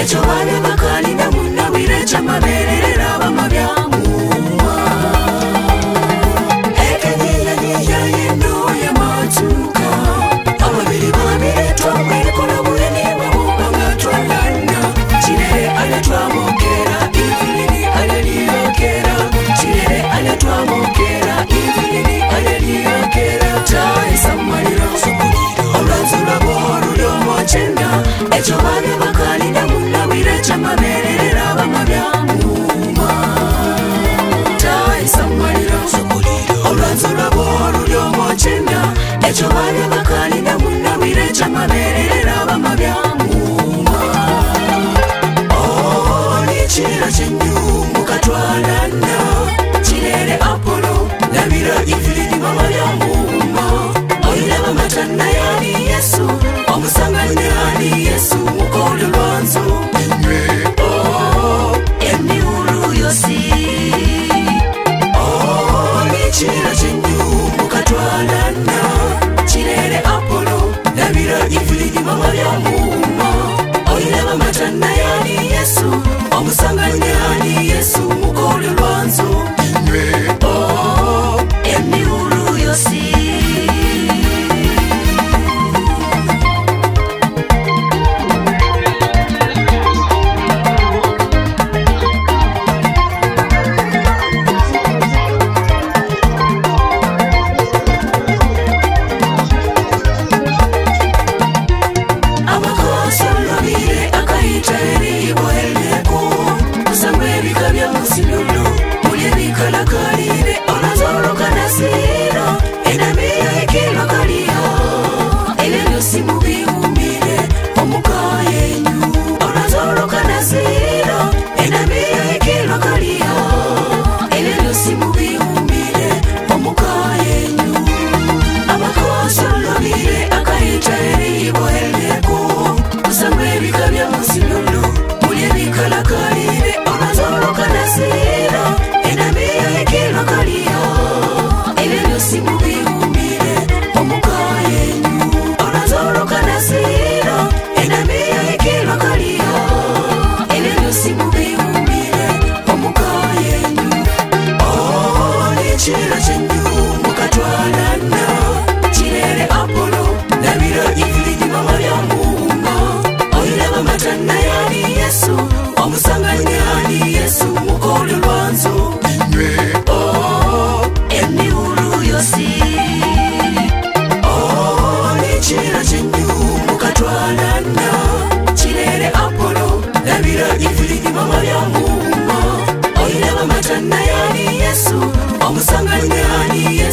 ekyobana kwaaakaninamunawirecamavererabamavyanguma oh, oh, oh, nichira chenyungu katwalani Msanganyani Yesu, omusanga nyani Yesu.